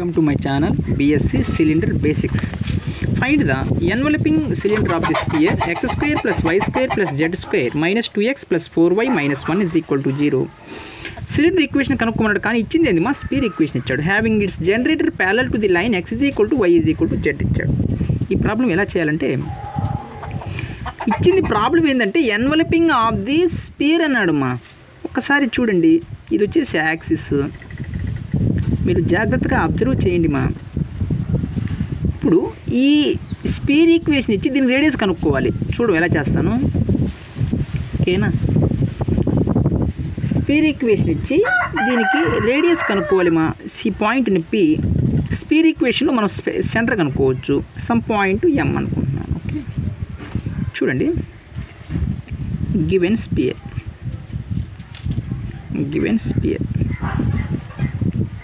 Welcome to my channel BSc Cylinder Basics. Find the enveloping cylinder of the sphere x square plus y square plus z square minus 2x plus 4y minus 1 is equal to 0. Cylinder equation కనుక్కున్నాడు కానీ ఇచ్చింది ఏంది? మా sphere equation ఇచ్చాడు. Having its generator parallel to the line X is equal to Y is equal to Z ఇచ్చాడు. ఈ problem ఎలా చేయాలంటే ఇచ్చింది ప్రాబ్లం ఏంటంటే ఎన్వలపింగ్ ఆఫ్ ది స్పీర్ అన్నాడు మా. ఒకసారి చూడండి. ఇది వచ్చేసి యాక్సిస్ మీరు జాగ్రత్తగా అబ్జర్వ్ చేయండి మా. ఇప్పుడు ఈ స్పీర్ ఈక్వేషన్ ఇచ్చి దీని రేడియస్ కనుక్కోవాలి. చూడు ఎలా చేస్తాను. ఓకేనా? స్పీర్ ఈక్వేషన్ ఇచ్చి దీనికి రేడియస్ కనుక్కోవాలి మా. సి పాయింట్ని పి స్పీర్ ఈక్వేషన్లో మనం సెంటర్ కనుక్కోవచ్చు. సమ్ పాయింట్ ఎం అనుకుంటున్నాను. ఓకే? చూడండి. గివెన్ స్పియర్ గివెన్ స్పియర్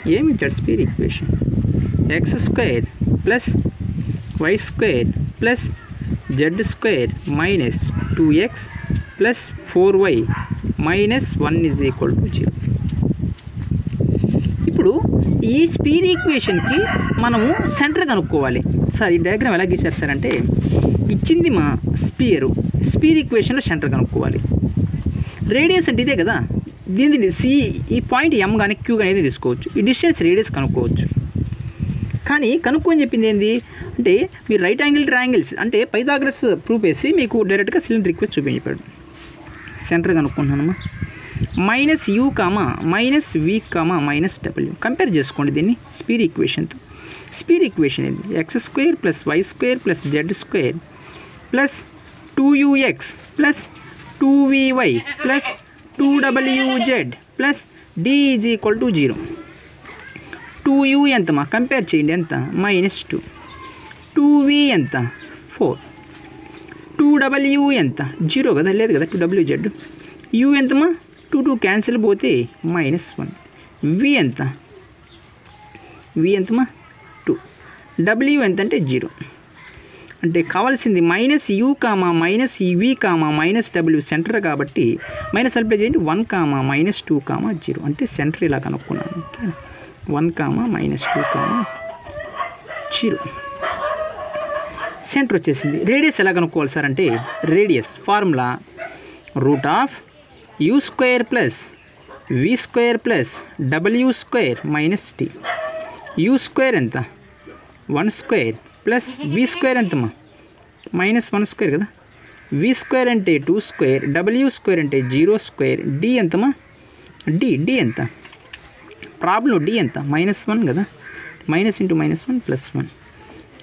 ఏమి ఇచ్చాడు sphere equation? X square plus Y square plus Z square minus two X plus four Y minus one is equal to zero. ఇప్పుడు ఈ speed ఈక్వేషన్కి మనము centre కనుక్కోవాలి. Sir ఈ diagram ఎలా గీశారు sir అంటే ఇచ్చింది మా స్పియరు. స్పీర్ ఈక్వేషన్లో సెంటర్ కనుక్కోవాలి. రేడియస్ అంటే ఇదే కదా? దీనిని సి ఈ పాయింట్ ఎం కానీ క్యూ కానీ తీసుకోవచ్చు. ఈ డిస్టెన్స్ రేడియస్ కనుక్కోవచ్చు. కానీ కనుక్కొని చెప్పింది ఏంది? అంటే మీరు రైట్ యాంగిల్ ట్రయాంగిల్స్ అంటే పైదాగ్రస్ ప్రూఫ్ వేసి మీకు డైరెక్ట్గా సిలిండర్ రిక్వెస్ట్ చూపించాడు centre కనుక్కుంటున్నానమ్మా. Minus U comma minus V comma minus W compare చేసుకోండి దీన్ని స్పీడ్ ఈక్వేషన్తో స్పీడ్ ఈక్వేషన్ ఇది X square plus Y square plus Z square plus two U X plus two V Y plus two W Z plus D is equal to zero two U ఎంతమా compare చేయండి ఎంత minus two two వి ఎంత four two W ఎంత zero కదా? లేదు కదా? Two W Z u ఎంతమా two two cancel పోతే minus one వి ఎంత వి ఎంతమా టూ డబ్ల్యూ ఎంత అంటే జీరో అంటే కావాల్సింది minus U comma minus V comma minus W centre కాబట్టి మైనస్ అప్లై చేయండి one comma minus two comma zero. అంటే సెంటర్ ఇలా కనుక్కున్నాను okay one comma minus two comma zero. Centre వచ్చేసింది. రేడియస్ ఎలా కనుక్కోవాలి సార్ అంటే radius formula root of U square plus V square plus W square minus D U square ఎంత? One square. Plus V square ఎంతమ్మా? Minus one square కదా? V square అంటే two square W square అంటే zero square. D ఎంతమ్మా? D D ఎంత? Problem D ఎంత? Minus one కదా? Minus into minus one plus one.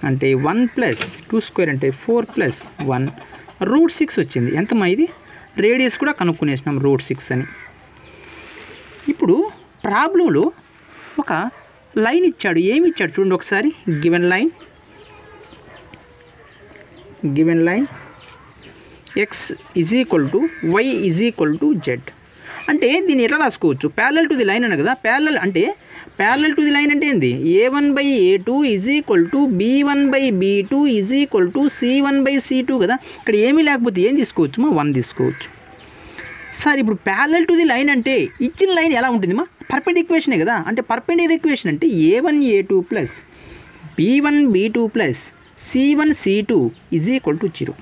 అంటే వన్ ప్లస్ టూ స్క్వేర్ అంటే four plus one. Root six వచ్చింది. ఎంతమ్మా ఇది? రేడియస్ కూడా కనుక్కునేసినాం రూట్ సిక్స్ అని. ఇప్పుడు ప్రాబ్లంలో ఒక లైన్ ఇచ్చాడు. ఏమి ఇచ్చాడు చూడండి ఒకసారి. Given line. Given line X is equal to Y is equal to Z అంటే దీన్ని ఎట్లా రాసుకోవచ్చు? ప్యారల్ టు ది లైన్ అన్న కదా? ప్యారల్ అంటే ప్యారల్ టు ది లైన్ అంటే ఏంది? A one by A two is equal to B one by B two is equal to C one by C two కదా? ఇక్కడ ఏమీ లేకపోతే ఏం తీసుకోవచ్చు? మా వన్ తీసుకోవచ్చు. సార్ ఇప్పుడు ప్యారల్ టు ది లైన్ అంటే ఇచ్చిన లైన్ ఎలా ఉంటుంది మా? పర్పెండ్ ఈక్వేషనే కదా? అంటే పర్పెండ్ ఈక్వేషన్ అంటే A one A two plus B one B two plus C one C two is equal to zero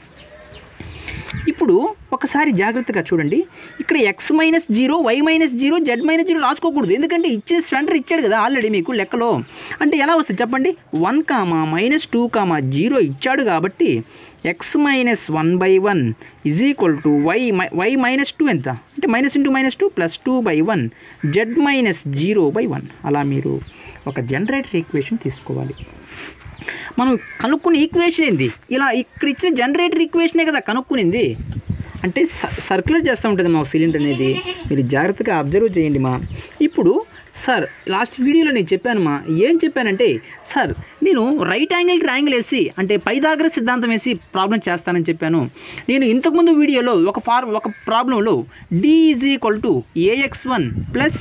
ఇప్పుడు ఒకసారి జాగ్రత్తగా చూడండి. ఇక్కడ X minus zero Y minus zero Z minus zero రాసుకోకూడదు. ఎందుకంటే ఇచ్చే స్పెండర్ ఇచ్చాడు కదా ఆల్రెడీ మీకు లెక్కలో. అంటే ఎలా వస్తుంది చెప్పండి? One comma minus two comma zero ఇచ్చాడు కాబట్టి X minus one by one is equal to Y Y minus two ఎంత? అంటే minus into minus two plus two by one Z minus zero by one అలా మీరు ఒక generator equation తీసుకోవాలి. మనం కనుక్కున్న ఈక్వేషన్ ఏంది? ఇలా ఇక్కడ ఇచ్చిన జనరేటర్ ఈక్వేషనే కదా కనుక్కునింది? అంటే సర్క్యులేట్ చేస్తూ ఉంటుంది మా సిలిండర్ అనేది. మీరు జాగ్రత్తగా అబ్జర్వ్ చేయండి మా. ఇప్పుడు సార్ లాస్ట్ వీడియోలో నేను చెప్పాను మా. ఏం చెప్పానంటే సార్ నేను రైట్ యాంగిల్ ట్రయాంగిల్ వేసి అంటే పైదాగ్ర సిద్ధాంతం వేసి ప్రాబ్లం చేస్తానని చెప్పాను. నేను ఇంతకుముందు వీడియోలో ఒక ఫార్ ఒక ప్రాబ్లంలో D is equal to A X one plus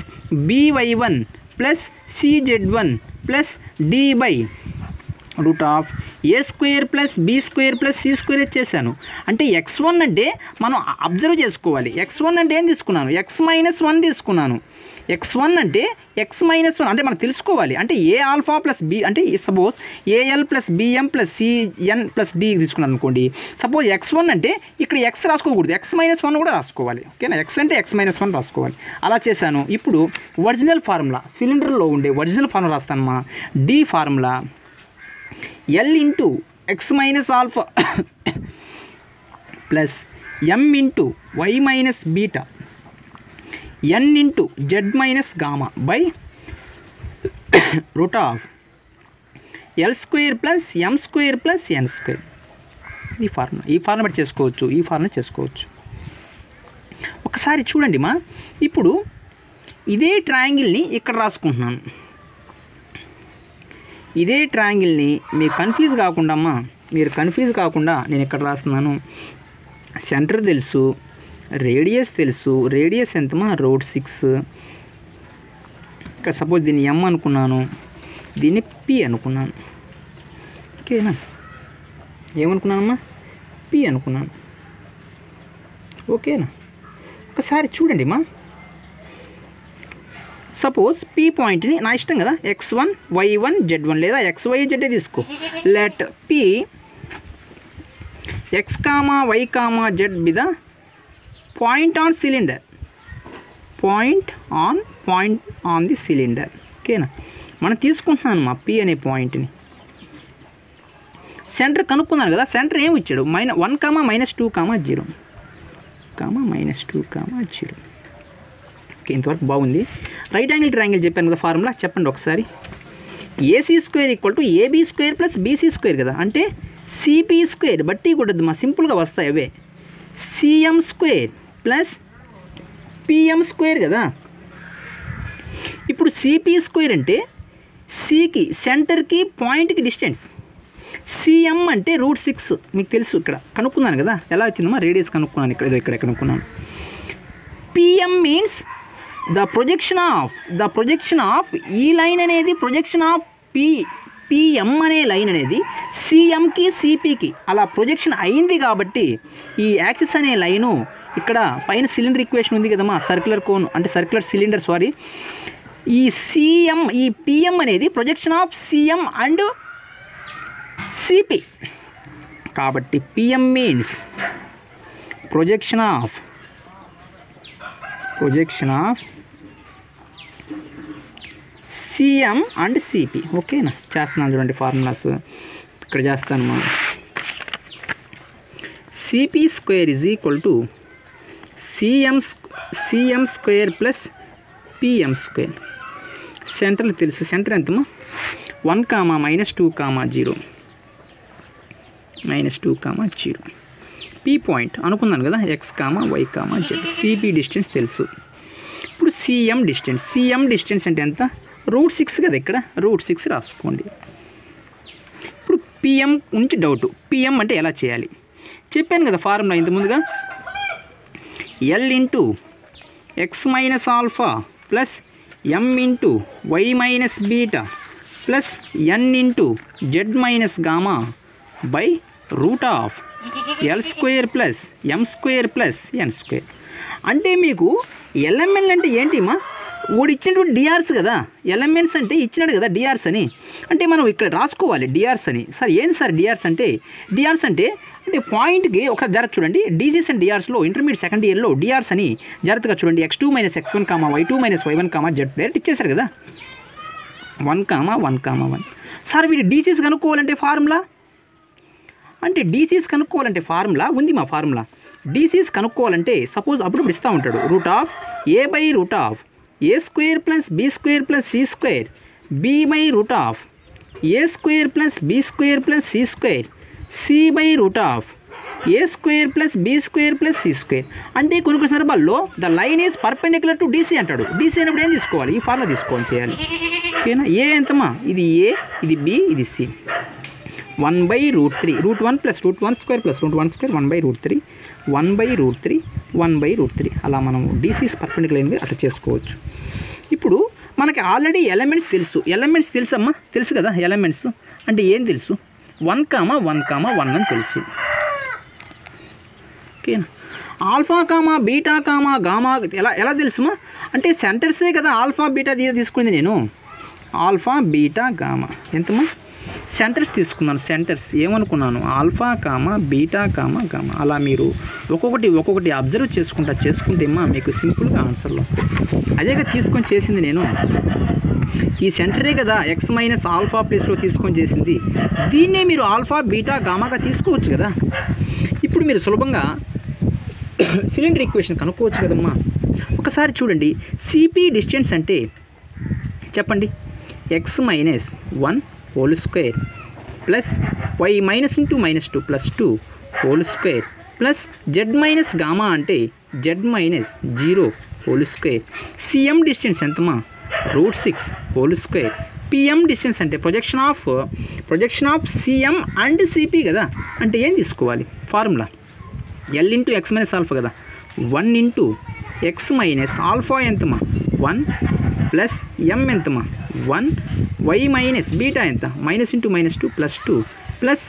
B Y one plus C Z one plus D by root of A square plus B square plus C square చేశాను. అంటే ఎక్స్ వన్ అంటే మనం అబ్జర్వ్ చేసుకోవాలి. X one అంటే ఏం తీసుకున్నాను? X minus one తీసుకున్నాను. X one అంటే ఎక్స్ మైనస్ వన్ అంటే మనం తెలుసుకోవాలి. అంటే ఏ ఆల్ఫా ప్లస్ బి అంటే suppose AL plus BM plus CN plus D తీసుకున్నాను అనుకోండి. సపోజ్ ఎక్స్ వన్ అంటే ఇక్కడ ఎక్స్ రాసుకోకూడదు. ఎక్స్ మైనస్ వన్ కూడా రాసుకోవాలి. ఓకేనా? ఎక్స్ అంటే ఎక్స్ మైనస్ వన్ రాసుకోవాలి. అలా చేశాను. ఇప్పుడు ఒరిజినల్ ఫార్ములా సిలిండర్లో ఉండే ఒరిజినల్ ఫార్ములా రాస్తాను మా D formula. L into X minus alpha plus M into Y minus beta N into Z minus gamma by root of L square plus M square plus N square ఈ formula ఈ formula చేసుకోవచ్చు ఈ formula చేసుకోవచ్చు. ఒకసారి చూడండి మా. ఇప్పుడు ఇదే ట్రయాంగిల్ని ఇక్కడ రాసుకుంటున్నాను. ఇదే ట్రయాంగిల్ని మీరు కన్ఫ్యూజ్ కాకుండా అమ్మా మీరు కన్ఫ్యూజ్ కాకుండా నేను ఇక్కడ రాస్తున్నాను? సెంటర్ తెలుసు రేడియస్ తెలుసు రేడియస్ ఎంతమా రోడ్ సిక్స్. ఇక్కడ సపోజ్ దీన్ని ఎం అనుకున్నాను దీన్ని పి అనుకున్నాను. ఓకేనా? ఏమనుకున్నానమ్మా? పి అనుకున్నాను. ఓకేనా? ఒకసారి చూడండి మా సపోజ్ పీ పాయింట్ని నా ఇష్టం కదా X one Y one Z one లేదా ఎక్స్ వై జెడ్ తీసుకో. Let P X comma Y comma Z be the point on cylinder. Point on point on the cylinder. ఓకేనా మనం తీసుకుంటున్నాను మా పి అనే పాయింట్ని? సెంటర్ కనుక్కున్నాను కదా సెంటర్ ఏమి ఇచ్చాడు? Minus one comma minus two comma zero. Comma minus two comma zero. Okay ఇంతవరకు బాగుంది. రైట్ యాంగిల్ ట్రయాంగిల్ చెప్పాను కదా ఫార్ములా చెప్పండి ఒకసారి. AC square equal to AB square plus BC square కదా? అంటే సిపి స్క్వేర్ బట్టి కొట్టద్దు మా సింపుల్గా వస్తాయి అవే. CM square plus PM square కదా? ఇప్పుడు సిపి స్క్వేర్ అంటే సికి సెంటర్కి పాయింట్కి డిస్టెన్స్ సిఎం అంటే రూట్ సిక్స్ మీకు తెలుసు ఇక్కడ. కనుక్కున్నాను కదా? ఎలా వచ్చిందమ్మా? రేడియస్ కనుక్కున్నాను ఇక్కడ ఇక్కడ కనుక్కున్నాను. PM means the projection of the projection of ఈ లైన్ అనేది ప్రొజెక్షన్ ఆఫ్ పి పిఎం అనే లైన్ అనేది సిఎంకి సిపికి అలా ప్రొజెక్షన్ అయింది కాబట్టి ఈ యాక్సిస్ అనే లైను ఇక్కడ పైన సిలిండర్ ఈక్వేషన్ ఉంది కదమ్మా సర్క్యులర్ కోన్ అంటే సర్క్యులర్ సిలిండర్ సారీ ఈ సిఎం ఈ పిఎం అనేది projection of CM and CP కాబట్టి PM means projection of projection of CM and CP. ఓకేనా? చేస్తున్నాను చూడండి ఫార్ములాస్. ఇక్కడ చేస్తాను మనం. CP square is equal to CM CM square plus PM square. Centre తెలుసు. Centre ఎంతమా one comma minus two comma zero. Minus two comma zero. P point అనుకున్నాను కదా? X comma Y comma Z. CP distance తెలుసు. ఇప్పుడు CM distance. CM distance అంటే ఎంత? Root six కదా ఇక్కడ? Root six రాసుకోండి. ఇప్పుడు పిఎం నుంచి డౌట్ పిఎం అంటే ఎలా చేయాలి? చెప్పాను కదా ఫార్ములా ఇంత ముందుగా. L into X minus alpha plus M into Y minus beta plus N into Z minus gamma by root of L square plus M square plus N square అంటే మీకు LML అంటే ఏంటి మా వాడు ఇచ్చినటువంటి డిఆర్స్ కదా. ఎలమెంట్స్ అంటే ఇచ్చినాడు కదా డిఆర్స్ అని. అంటే మనం ఇక్కడ రాసుకోవాలి డిఆర్స్ అని. సార్ ఏంది సార్ డిఆర్స్ అంటే? డిఆర్స్ అంటే అంటే పాయింట్కి ఒక జర చూడండి డీసీస్ అండ్ డిఆర్స్లో ఇంటర్మీడియట్ సెకండ్ ఇయర్లో డిఆర్స్ అని జాగ్రత్తగా చూడండి. X two minus X one comma Y two minus Y one comma Z direct ఇచ్చేశారు కదా. One comma one comma one sir వీడు డీసీస్ కనుక్కోవాలంటే ఫార్ములా అంటే డీసీస్ కనుక్కోవాలంటే ఫార్ములా ఉంది మా ఫార్ములా డీసీస్ కనుక్కోవాలంటే సపోజ్ అప్పుడప్పుడు ఇస్తూ ఉంటాడు. Root of A by root of A square plus B square plus C square? B by root of A square plus B square plus C square? C by root of A square plus B square plus C square. అంటే కొన్ని కొన్ని సందర్భాల్లో the line is perpendicular to DC అంటాడు. DC అయినప్పుడు ఏం తీసుకోవాలి? ఈ formula తీసుకోవాలి చేయాలి. ఓకేనా? ఏ ఎంతమా ఇది ఏ ఇది బి ఇది C. One by root three. Root one plus root one square plus root one square one by root three. One by root three one by root three. అలా మనం డీసీస్ పర్పెండిక్యులర్ అట్లా చేసుకోవచ్చు. ఇప్పుడు మనకి ఆల్రెడీ ఎలిమెంట్స్ తెలుసు. Elements తెలుసమ్మా? తెలుసు కదా ఎలిమెంట్స్? అంటే ఏం తెలుసు? One comma one comma one అని తెలుసు. ఓకేనా? Alpha comma beta comma gamma ఎలా ఎలా తెలుసుమా? అంటే సెంటర్సే కదా ఆల్ఫా బీటా తీసుకుంది నేను. Alpha beta gamma. ఎంతమ్మా? సెంటర్స్ తీసుకున్నాను centres ఏమనుకున్నాను? Alpha comma beta comma gamma అలా మీరు ఒక్కొక్కటి ఒక్కొక్కటి అబ్జర్వ్ చేసుకుంటా చేసుకుంటే మా మీకు సింపుల్గా ఆన్సర్లు వస్తాయి. అదేగా తీసుకొని చేసింది నేను. ఈ సెంటరే కదా ఎక్స్ మైనస్ ఆల్ఫా ప్లేస్లో తీసుకొని చేసింది. దీన్నే మీరు ఆల్ఫా బీటా గామాగా తీసుకోవచ్చు కదా. ఇప్పుడు మీరు సులభంగా సిలిండర్ ఈక్వేషన్ కనుక్కోవచ్చు కదమ్మా. ఒకసారి చూడండి సిపి డిస్టెన్స్ అంటే చెప్పండి. X minus one whole square plus Y minus into minus two plus two whole square plus Z minus gamma అంటే Z minus zero whole square CM distance ఎంతమా root six whole square PM distance అంటే projection of projection of CM and CP కదా అంటే ఏం తీసుకోవాలి formula L into X minus alpha కదా one into X minus alpha ఎంతమా one plus ఎం ఎంతమా one. Why minus beta ఎంత? Minus into minus two plus two plus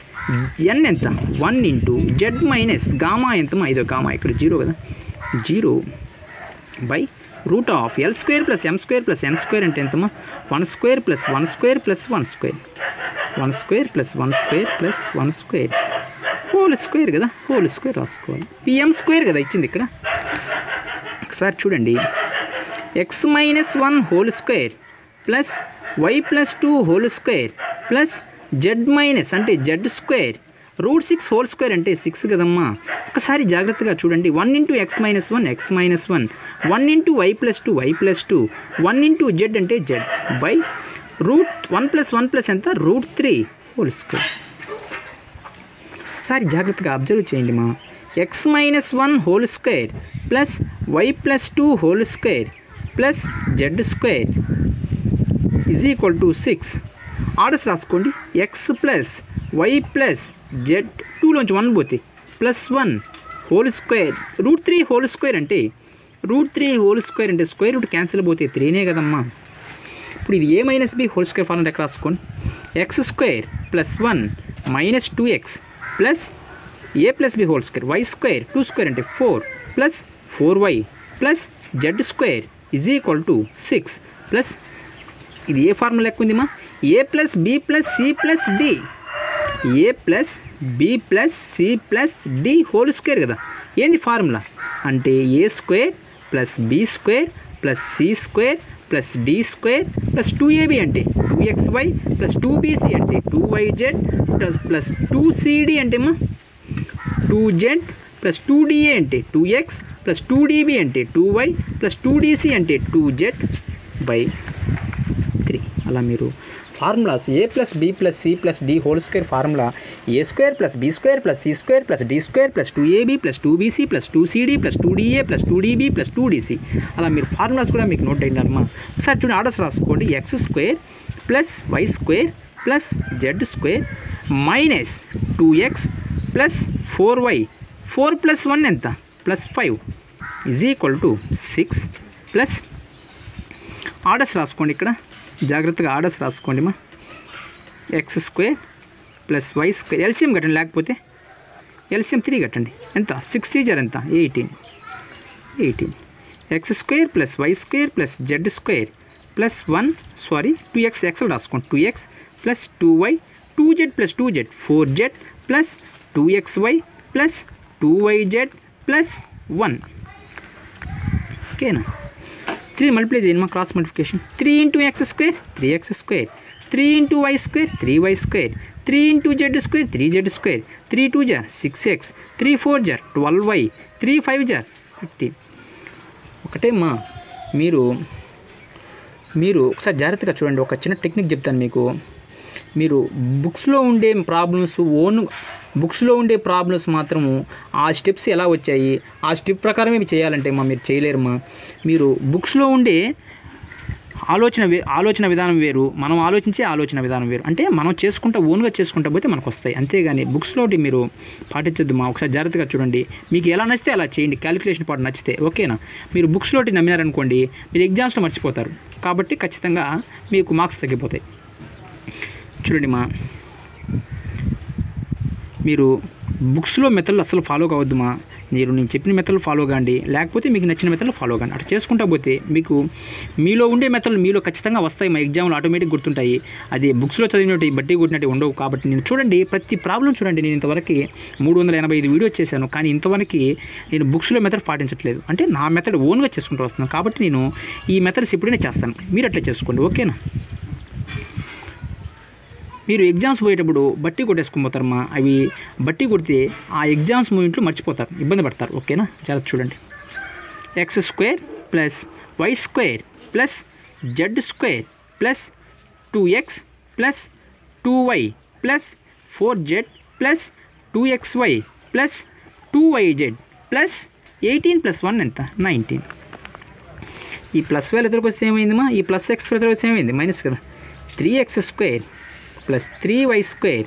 N ఎంత? One into Z minus gamma ఎంతమా ఇదో gamma ఇక్కడ zero కదా. Zero by root of L square plus M square plus N square అంటే ఎంతమా one square plus one square plus one square one square plus one square plus one square whole square కదా? Whole square రాసుకోవాలి. PM square కదా ఇచ్చింది ఇక్కడ. ఒకసారి చూడండి. X minus one whole square plus Y plus two whole square plus Z minus అంటే Z square root six whole square అంటే six కదమ్మా. ఒకసారి జాగ్రత్తగా చూడండి. One into X minus one X minus one. One into Y plus two Y plus two. One into Z అంటే Z by root one plus one plus ఎంత? Root three whole square. ఒకసారి జాగ్రత్తగా observe చేయండి మా. X minus one whole square plus Y plus two whole square plus Z square is equal to six. Orders రాసుకోండి. X plus Y plus Z టూలోంచి one పోతే plus one whole square. Root three whole square అంటే root three whole square అంటే square root cancel పోతే త్రీనే కదమ్మా. ఇప్పుడు ఇది A minus B whole square formula ఎక్కడ రాసుకోండి. X square plus one minus two X plus A plus B whole square. Y square two square అంటే four plus four Y plus Z square. Is equal to six plus ఇది ఏ formula ఎక్కువ ఉందిమా? A plus B plus C plus D A plus B plus C plus D whole square కదా. ఏంది formula అంటే A square plus B square plus C square plus D square plus two AB అంటే two X Y plus two BC అంటే two Y Z plus plus two CD అంటే మా? Two Z plus two DA అంటే two X plus two DB అంటే two Y plus two DC అంటే two Z by three అలా మీరు formulas A plus B plus C plus D whole square formula A square plus B square plus C square plus D square plus two AB plus two BC plus two CD plus two DA plus two DB plus two DC అలా మీరు formulas కూడా మీకు note అయిందమ్మా ఒకసారి చూడండి orders రాసుకోండి. X square plus Y square plus Z square minus two X plus four Y four plus one ఎంత? Plus five. Is equal to six plus orders రాసుకోండి ఇక్కడ. జాగ్రత్తగా ఆర్డర్స్ రాసుకోండి మా. X square plus Y square LCM కట్టండి లేకపోతే LCM three కట్టండి. ఎంత? సిక్స్ త్రీ జర్ ఎంత eighteen eighteen X square plus Y square plus Z square plus one sorry two X XL రాసుకోండి. Two X plus two Y two Z plus two Z four Z plus two X Y plus two Y Z plus one. ఓకేనా? Three multiply చేయండి మా cross multiplication. Three into X square three X square. Three into Y square three Y square. Three into Z square three Z square. Three two jar six X. Three four జార్ twelve why. Three five జార్ fifteen ఒకటేమ్మా మీరు మీరు ఒకసారి జాగ్రత్తగా చూడండి. ఒక చిన్న టెక్నిక్ చెప్తాను మీకు. మీరు బుక్స్లో ఉండే ప్రాబ్లమ్స్ ఓన్ బుక్స్లో ఉండే ప్రాబ్లమ్స్ మాత్రము ఆ స్టెప్స్ ఎలా వచ్చాయి? ఆ స్టెప్ ప్రకారమే చేయాలంటే మా మీరు చేయలేరమ్మా మీరు బుక్స్లో ఉండే ఆలోచన ఆలోచన విధానం వేరు మనం ఆలోచించే ఆలోచన విధానం వేరు. అంటే మనం చేసుకుంటా ఓన్గా చేసుకుంటా పోతే మనకు వస్తాయి. అంతేగాని బుక్స్లోటి మీరు పాటించద్దు మా ఒకసారి జాగ్రత్తగా చూడండి. మీకు ఎలా నచ్చితే అలా చేయండి. క్యాలిక్యులేషన్ పాటు నచ్చితే ఓకేనా? మీరు బుక్స్లోటి నమ్మినారనుకోండి మీరు ఎగ్జామ్స్లో మర్చిపోతారు. కాబట్టి ఖచ్చితంగా మీకు మార్క్స్ తగ్గిపోతాయి. చూడండి మా మీరు బుక్స్లో మెథడ్లు అసలు ఫాలో కావద్దుమా? మీరు నేను చెప్పిన మెథడ్లు ఫాలో కాండి. లేకపోతే మీకు నచ్చిన మెథడ్లు ఫాలో కాండి. అట్లా చేసుకుంటా పోతే మీకు మీలో ఉండే మెథడ్లు మీలో ఖచ్చితంగా వస్తాయి. మా ఎగ్జామ్లో ఆటోమేటిక్ గుర్తుంటాయి. అది బుక్స్లో చదివినట్టు బట్టి కొట్టినట్టు ఉండవు. కాబట్టి నేను చూడండి ప్రతి ప్రాబ్లం చూడండి. నేను ఇంతవరకు మూడు వందల ఎనభై ఐదు వీడియో చేశాను. కానీ ఇంతవరకు నేను బుక్స్లో మెథడ్ పాటించట్లేదు. అంటే నా మెథడ్ ఓన్గా చేసుకుంటూ వస్తున్నాను. కాబట్టి నేను ఈ మెథడ్స్ ఎప్పుడైనా చేస్తాను. మీరు అట్లా చేసుకోండి. ఓకేనా? మీరు ఎగ్జామ్స్ పోయేటప్పుడు బట్టి కొట్టేసుకుని పోతారమ్మా అవి బట్టి కొడితే ఆ ఎగ్జామ్స్ మూమెంట్లో మర్చిపోతారు ఇబ్బంది పడతారు. ఓకేనా? జాగ్రత్త చూడండి. X square plus Y square plus Z square plus two X plus two Y plus four Z plus two X Y plus two Y Z plus eighteen plus one ఎంత? నైన్టీన్ ఈ plus వైలు ఎదురుకొస్తే ఏమైందమ్మా ఈ plus X ఎదురుకొస్తే ఏమైంది? Minus కదా. Three x square plus three y square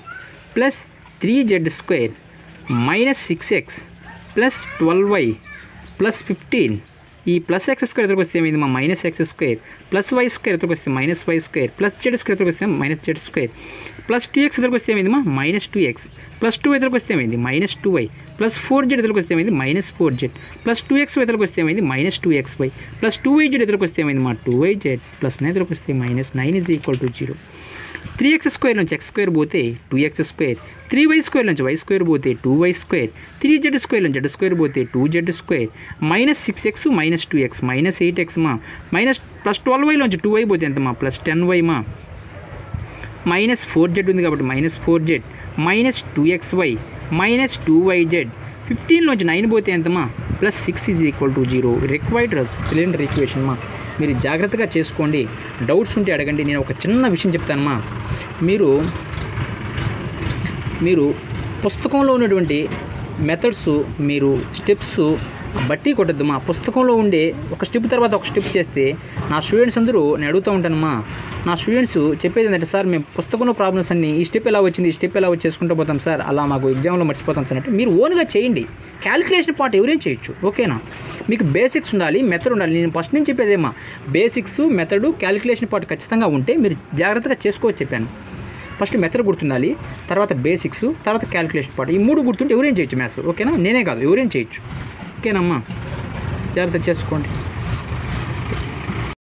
plus three z square minus six x plus twelve y plus fifteen. ఈ ప్లస్ ఎక్స్ స్క్వేర్ ఎదురుకు వస్తే ఏమైంది? మా minus X square. Plus Y square ఎదురుకు వస్తే minus Y square. Plus Z square ఎదురుకు వస్తే minus Z square. Plus two X ఎదురుకు వస్తే ఏమైంది? మా minus two X. Plus two ఎదురుకు వస్తే ఏమైంది? Minus two Y. Plus four z ఎదురుకు వస్తే ఏమైంది? Minus four z. Plus two x ఎదురుకు వస్తే ఏమైంది? Minus two x y. Plus two y z ఎదురుకు వస్తే ఏమైంది? మా two y Z. Plus nine ఎదురుకు వస్తే minus nine is equal to zero. Three X square నుంచి X square పోతే two X square three Y square నుంచి why square పోతే two Y square three Z square నుంచి Z square పోతే two Z square minus six x minus two x minus eight x మా. Minus plus twelve వైలోంచి two why పోతే ఎంత మా? Plus ten why మా. మైనస్ ఫోర్ జెడ్ ఉంది కాబట్టి minus four Z minus two X Y minus two Y Z ఫిఫ్టీన్లోంచి nine పోతే ఎంతమా plus six is equal to zero. Required cylinder equation మా. మీరు జాగ్రత్తగా చేసుకోండి. డౌట్స్ ఉంటే అడగండి. నేను ఒక చిన్న విషయం చెప్తానమ్మా. మీరు మీరు పుస్తకంలో ఉన్నటువంటి మెథడ్స్ మీరు స్టెప్స్ బట్టి కొట్టద్దు. మా పుస్తకంలో ఉండే ఒక స్టెప్ తర్వాత ఒక స్టెప్ చేస్తే నా స్టూడెంట్స్ అందరూ నేను అడుగుతూ ఉంటానమ్మా. నా స్టూడెంట్స్ చెప్పేది ఏంటంటే సార్ మేము పుస్తకంలో ప్రాబ్లమ్స్ అన్ని ఈ స్టెప్ ఎలా వచ్చింది ఈ స్టెప్ ఎలా చేసుకుంటూ పోతాం సార్. అలా మాకు ఎగ్జామ్లో మర్చిపోతాం సార్ అంటే మీరు ఓన్గా చేయండి. క్యాలిక్యులేషన్ పార్ట్ ఎవరైనా చేయొచ్చు? ఓకేనా? మీకు బేసిక్స్ ఉండాలి మెథడ్ ఉండాలి. నేను ఫస్ట్ నుంచి చెప్పేదేమా బేసిక్స్ మెథడు క్యాలిక్యులేషన్ పార్ట్ ఖచ్చితంగా ఉంటే మీరు జాగ్రత్తగా చేసుకోవచ్చు చెప్పాను. ఫస్ట్ మెథడ్ గుర్తుండాలి తర్వాత బేసిక్స్ తర్వాత క్యాలిక్యులేషన్ పార్ట్. ఈ మూడు గుర్తుంటే ఎవరేం చేయొచ్చు మ్యాథ్స్? ఓకేనా? నేనే కాదు ఎవరేం చేయొచ్చు? ఓకేనమ్మా. జాగ్రత్త చేసుకోండి.